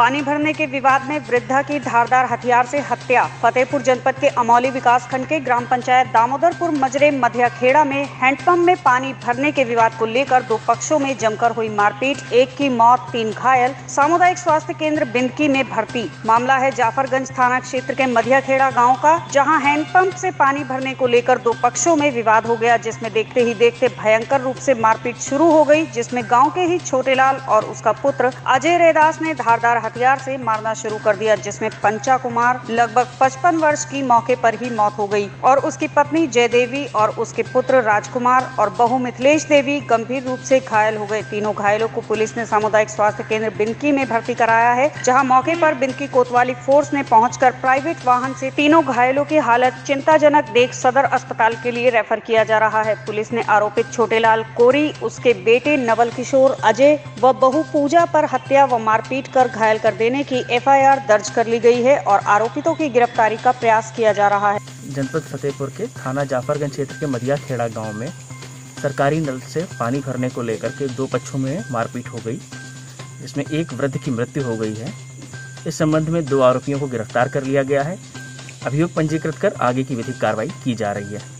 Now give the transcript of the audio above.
पानी भरने के विवाद में वृद्धा की धारदार हथियार से हत्या। फतेहपुर जनपद के अमौली विकास खंड के ग्राम पंचायत दामोदरपुर मजरे मध्याखेड़ा में हैंडपंप में पानी भरने के विवाद को लेकर दो पक्षों में जमकर हुई मारपीट। एक की मौत, तीन घायल। सामुदायिक स्वास्थ्य केंद्र बिंदकी में भर्ती। मामला है जाफरगंज थाना क्षेत्र के मध्याखेड़ा गाँव का, जहाँ हैंडपंप ऐसी पानी भरने को लेकर दो पक्षों में विवाद हो गया, जिसमें देखते ही देखते भयंकर रूप ऐसी मारपीट शुरू हो गई जिसमें गाँव के ही छोटेलाल और उसका पुत्र अजय रेदास ने धारदार हथियार से मारना शुरू कर दिया, जिसमें पंचा कुमार लगभग 55 वर्ष की मौके पर ही मौत हो गई और उसकी पत्नी जय देवी और उसके पुत्र राजकुमार और बहू मिथिलेश देवी गंभीर रूप से घायल हो गए। तीनों घायलों को पुलिस ने सामुदायिक स्वास्थ्य केंद्र बिनकी में भर्ती कराया है, जहाँ मौके पर बिनकी कोतवाली फोर्स ने पहुंचकर प्राइवेट वाहन से तीनों घायलों की हालत चिंताजनक देख सदर अस्पताल के लिए रेफर किया जा रहा है। पुलिस ने आरोपित छोटेलाल कोरी, उसके बेटे नवल किशोर अजय व बहू पूजा पर हत्या व मारपीट कर घायल कर देने की एफआईआर दर्ज कर ली गई है और आरोपितों की गिरफ्तारी का प्रयास किया जा रहा है। जनपद फतेहपुर के थाना जाफरगंज क्षेत्र के मदिया खेड़ा गाँव में सरकारी नल से पानी भरने को लेकर के दो पक्षों में मारपीट हो गई। जिसमें एक वृद्ध की मृत्यु हो गई है। इस संबंध में दो आरोपियों को गिरफ़्तार कर लिया गया है। अभियोग पंजीकृत कर आगे की विधिक कार्रवाई की जा रही है।